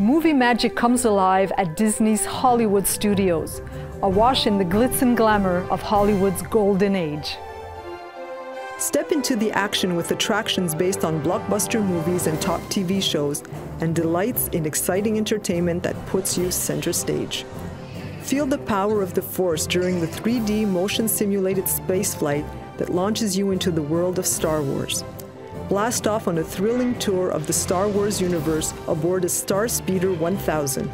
Movie magic comes alive at Disney's Hollywood Studios, awash in the glitz and glamour of Hollywood's golden age. Step into the action with attractions based on blockbuster movies and top TV shows, and delights in exciting entertainment that puts you center stage. Feel the power of the Force during the 3D motion simulated spaceflight that launches you into the world of Star Wars. Blast off on a thrilling tour of the Star Wars universe aboard a Star Speeder 1000.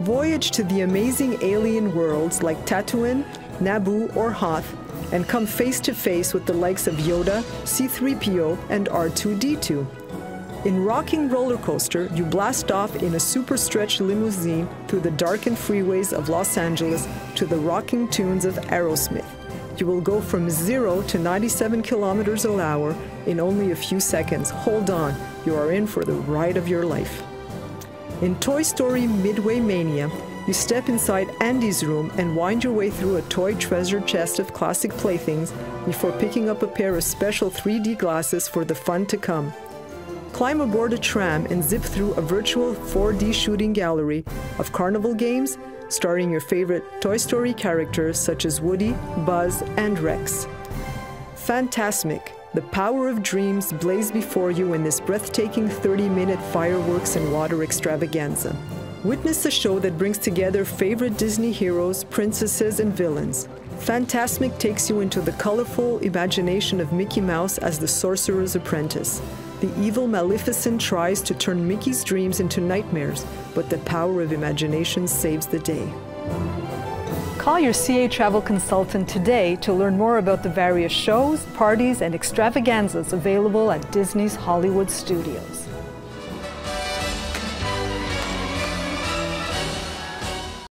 Voyage to the amazing alien worlds like Tatooine, Naboo, or Hoth and come face to face with the likes of Yoda, C3PO, and R2D2. In Rock 'n' Roller Coaster, you blast off in a super stretch limousine through the darkened freeways of Los Angeles to the rocking tunes of Aerosmith. You will go from 0 to 97 kilometers an hour in only a few seconds. Hold on, you are in for the ride of your life. In Toy Story Midway Mania, you step inside Andy's room and wind your way through a toy treasure chest of classic playthings before picking up a pair of special 3D glasses for the fun to come. Climb aboard a tram and zip through a virtual 4D shooting gallery of carnival games starring your favorite Toy Story characters such as Woody, Buzz, and Rex. Fantasmic, the power of dreams blaze before you in this breathtaking 30 minute fireworks and water extravaganza. Witness a show that brings together favorite Disney heroes, princesses, and villains. Fantasmic takes you into the colorful imagination of Mickey Mouse as the sorcerer's apprentice. The evil Maleficent tries to turn Mickey's dreams into nightmares, but the power of imagination saves the day. Call your CAA travel consultant today to learn more about the various shows, parties, and extravaganzas available at Disney's Hollywood Studios.